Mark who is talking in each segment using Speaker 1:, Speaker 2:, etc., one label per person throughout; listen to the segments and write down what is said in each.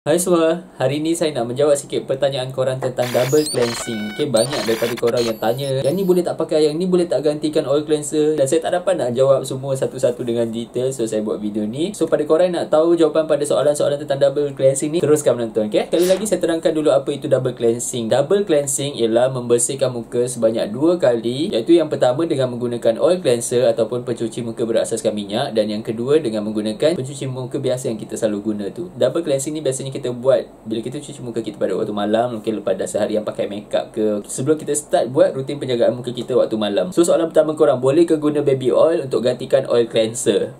Speaker 1: Hai semua, hari ni saya nak menjawab sikit pertanyaan korang tentang double cleansing. Okay, banyak daripada korang yang tanya Yang ni boleh tak pakai, yang ni boleh tak gantikan oil cleanser? Dan saya tak dapat nak jawab semua satu-satu dengan detail So, saya buat video ni. So, pada korang nak tahu jawapan pada soalan-soalan tentang double cleansing ni Teruskan menonton, okay? Sekali lagi saya terangkan dulu apa itu double cleansing. Double cleansing ialah membersihkan muka sebanyak dua kali Iaitu yang pertama dengan menggunakan oil cleanser Ataupun pencuci muka berasaskan minyak Dan yang kedua dengan menggunakan pencuci muka biasa yang kita selalu guna tu. Double cleansing ni biasanya kita buat bila kita cuci muka kita pada waktu malam mungkin lepas dah seharian pakai makeup ke sebelum kita start buat rutin penjagaan muka kita waktu malam. So soalan pertama korang boleh ke guna baby oil untuk gantikan oil cleanser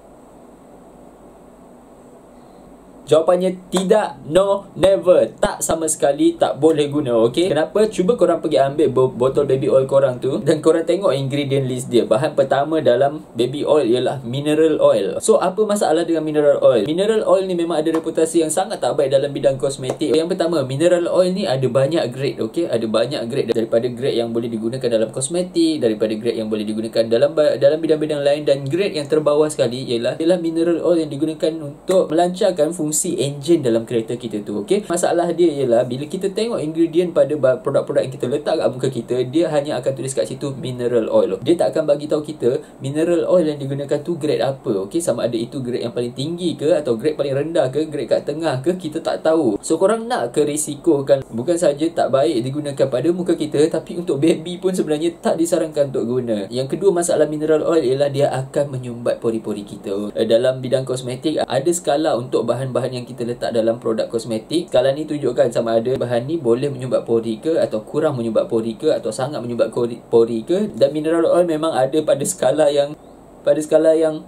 Speaker 1: Jawapannya tidak, no, never. Tak sama sekali tak boleh guna, okay? Kenapa? Cuba korang pergi ambil botol baby oil korang tu dan korang tengok ingredient list dia. Bahan pertama dalam baby oil ialah mineral oil. So, apa masalah dengan mineral oil? Mineral oil ni memang ada reputasi yang sangat tak baik dalam bidang kosmetik. Yang pertama, mineral oil ni ada banyak grade, okay? Ada banyak grade daripada grade yang boleh digunakan dalam kosmetik, daripada grade yang boleh digunakan dalam dalam bidang-bidang lain dan grade yang terbawah sekali ialah ialah mineral oil yang digunakan untuk melancarkan fungsi fungsi engine dalam kereta kita tu okey? Masalah dia ialah bila kita tengok ingredient pada produk-produk yang kita letak kat muka kita dia hanya akan tulis kat situ mineral oil. Dia tak akan bagi tahu kita mineral oil yang digunakan tu grade apa okey? Sama ada itu grade yang paling tinggi ke atau grade paling rendah ke grade kat tengah ke kita tak tahu. So korang nak ke risiko kan bukan saja tak baik digunakan pada muka kita tapi untuk baby pun sebenarnya tak disarankan untuk guna. Yang kedua masalah mineral oil ialah dia akan menyumbat pori-pori kita. Eh, dalam bidang kosmetik ada skala untuk bahan-bahan bahan yang kita letak dalam produk kosmetik skala ni tunjukkan sama ada bahan ni boleh menyumbat pori ke atau kurang menyumbat pori ke atau sangat menyumbat pori ke. Dan mineral oil memang ada pada skala yang pada skala yang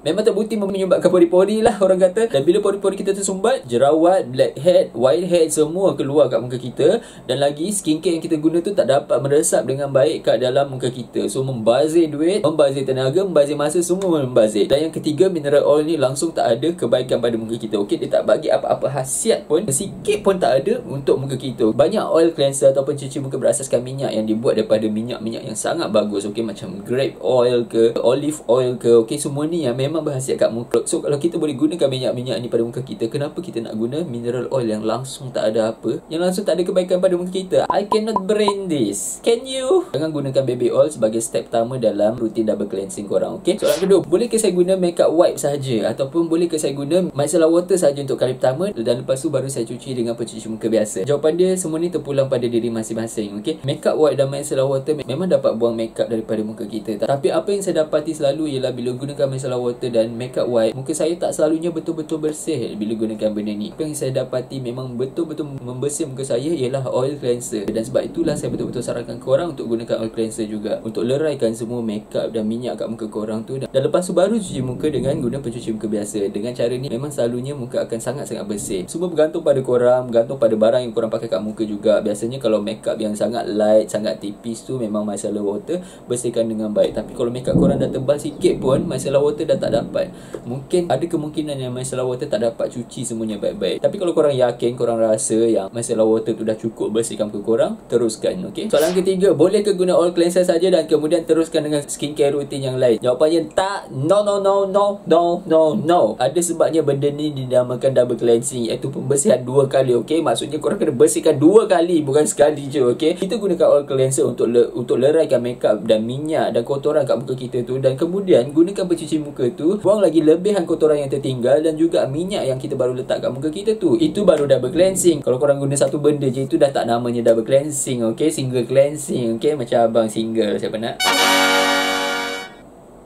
Speaker 1: Memang terbukti menyumbatkan pori-pori lah orang kata. Dan bila pori-pori kita tersumbat Jerawat, blackhead, whitehead semua keluar kat muka kita. Dan lagi skincare yang kita guna tu tak dapat meresap dengan baik kat dalam muka kita. So membazir duit, membazir tenaga, membazir masa semua membazir. Dan yang ketiga mineral oil ni langsung tak ada kebaikan pada muka kita. Okay dia tak bagi apa-apa khasiat pun Sikit pun tak ada untuk muka kita. Banyak oil cleanser ataupun cuci muka berasaskan minyak yang dibuat daripada minyak-minyak yang sangat bagus. Okay macam grape oil ke, olive oil ke. Okay semua ni yang memang memang berhasiat kat muka. So kalau kita boleh gunakan minyak-minyak ni pada muka kita Kenapa kita nak guna mineral oil yang langsung tak ada apa? Yang langsung tak ada kebaikan pada muka kita? I cannot brain this. Can you? Jangan gunakan baby oil sebagai step pertama dalam rutin double cleansing korang Okay? Soalan kedua Boleh ke saya guna makeup wipe saja Ataupun boleh ke saya guna micellar water saja untuk kali pertama Dan lepas tu baru saya cuci dengan pencuci muka biasa? Jawapan dia semua ni terpulang pada diri masing-masing Okay? Makeup wipe dan micellar water memang dapat buang makeup daripada muka kita. Tapi apa yang saya dapati selalu ialah bila gunakan micellar water water dan makeup wipe muka saya tak selalunya betul-betul bersih bila gunakan benda ni. Yang saya dapati memang betul-betul membersih muka saya ialah oil cleanser. Dan sebab itulah saya betul-betul sarankan korang untuk gunakan oil cleanser juga untuk leraikan semua makeup dan minyak kat muka korang tu. Dan lepas tu baru cuci muka dengan guna pencuci muka biasa. Dengan cara ni memang selalunya muka akan sangat-sangat bersih. Semua bergantung pada korang bergantung pada barang yang korang pakai kat muka juga. Biasanya kalau makeup yang sangat light sangat tipis tu memang micellar water bersihkan dengan baik. Tapi kalau makeup korang dah tebal sikit pun micellar water dah tak tak dapat Mungkin ada kemungkinan yang micellar water tak dapat cuci semuanya baik-baik Tapi kalau korang yakin, korang rasa yang micellar water tu dah cukup bersihkan muka korang Teruskan, okay? Soalan ketiga, boleh ke guna oil cleanser saja dan kemudian teruskan dengan skincare rutin yang lain? Jawapannya tak, no, no, no, no, no, no, no Ada sebabnya benda ni dinamakan double cleansing Iaitu pembersihan dua kali, okay? Maksudnya korang kena bersihkan dua kali, bukan sekali je, okay? Kita gunakan oil cleanser untuk le untuk leraikan makeup dan minyak dan kotoran kat muka kita tu Dan kemudian gunakan pencuci muka tu tu buang lagi lebihan kotoran yang tertinggal dan juga minyak yang kita baru letak kat muka kita tu. Itu baru double cleansing. Kalau korang guna satu benda je itu dah tak namanya double cleansing okay? Single cleansing okay? Macam abang single siapa nak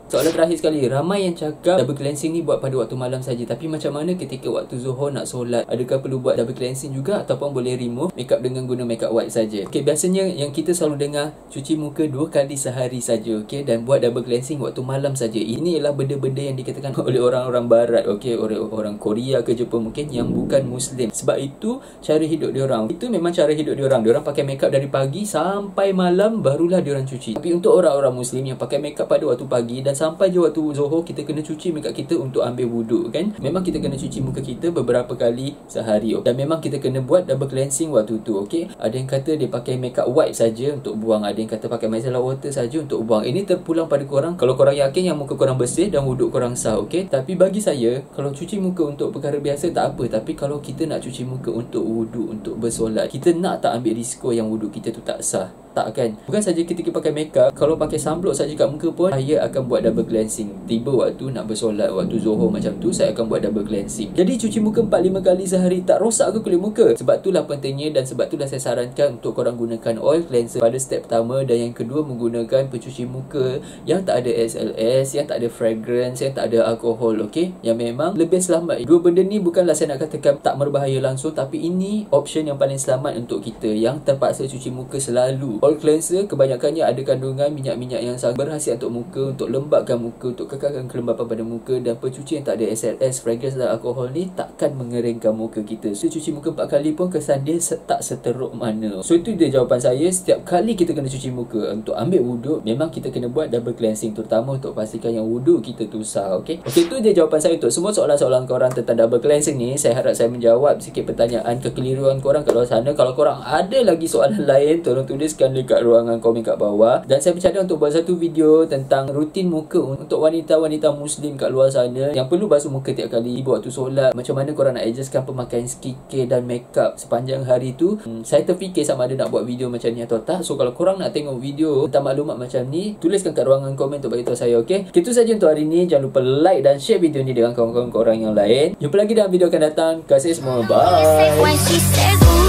Speaker 1: Soalan terakhir sekali Ramai yang cakap Double cleansing ni buat pada waktu malam saja. Tapi macam mana ketika waktu Zuhur nak solat Adakah perlu buat double cleansing juga Ataupun boleh remove makeup dengan guna makeup white saja. Okay biasanya yang kita selalu dengar Cuci muka dua kali sehari saja. Okay dan buat double cleansing waktu malam saja. Ini ialah benda-benda yang dikatakan oleh orang-orang barat Okay oleh orang Korea ke Jepun mungkin Yang bukan Muslim Sebab itu cara hidup diorang Itu memang cara hidup diorang Diorang pakai makeup dari pagi sampai malam Barulah diorang cuci Tapi untuk orang-orang Muslim yang pakai makeup pada waktu pagi Dan dan sampai je waktu Zohor kita kena cuci makeup kita untuk ambil wuduk kan? Memang kita kena cuci muka kita beberapa kali sehari dan memang kita kena buat double cleansing waktu tu okey ada yang kata dia pakai makeup wipe saja untuk buang. Ada yang kata pakai micellar water saja untuk buang. Ini terpulang pada korang. Kalau korang yakin yang muka korang bersih dan wuduk korang sah okey tapi bagi saya kalau cuci muka untuk perkara biasa tak apa. Tapi kalau kita nak cuci muka untuk wuduk untuk bersolat kita nak tak ambil risiko yang wuduk kita tu tak sah. Tak kan? Bukan saja kita pakai makeup kalau pakai sunblock saja kat muka pun saya akan buat double cleansing. Tiba waktu nak bersolat waktu zuhur macam tu saya akan buat double cleansing. Jadi cuci muka 4-5 kali sehari tak rosak ke kulit muka? Sebab itulah pentingnya dan sebab itulah saya sarankan untuk korang gunakan oil cleanser pada step pertama dan yang kedua menggunakan pencuci muka yang tak ada SLS yang tak ada fragrance yang tak ada alkohol okey? Yang memang lebih selamat. Dua benda ni bukanlah saya nak katakan tak berbahaya langsung tapi ini option yang paling selamat untuk kita yang terpaksa cuci muka selalu. Oil cleanser kebanyakannya ada kandungan minyak-minyak yang sangat berhasil untuk muka, untuk lembabkan muka, untuk kekalkan kelembapan pada muka dan pencuci yang tak ada SLS, fragrance dan alkohol ni takkan mengeringkan muka kita. So cuci muka 4 kali pun kesan dia tak seteruk mana. So itu dia jawapan saya. Setiap kali kita kena cuci muka untuk ambil wuduk, memang kita kena buat double cleansing terutama untuk pastikan yang wuduk kita tu sah. Okay? Okay, itu dia jawapan saya untuk semua soalan-soalan korang tentang double cleansing ni. Saya harap saya menjawab sikit pertanyaan kekeliruan korang kat luar sana. Kalau korang ada lagi soalan lain, tolong tuliskan dekat ruangan komen kat bawah dan saya bercadang untuk buat satu video tentang rutin muka untuk wanita-wanita muslim kat luar sana yang perlu basuh muka tiap kali buat waktu solat. Macam mana korang nak adjustkan pemakaian skincare dan makeup sepanjang hari tu? Hmm, saya terfikir sama ada nak buat video macam ni atau tak. So kalau korang nak tengok video tentang maklumat macam ni tuliskan kat ruangan komen untuk beritahu saya ok itu saja untuk hari ni. Jangan lupa like dan share video ni dengan kawan-kawan korang yang lain. Jumpa lagi dalam video akan datang. Kasih semua. Bye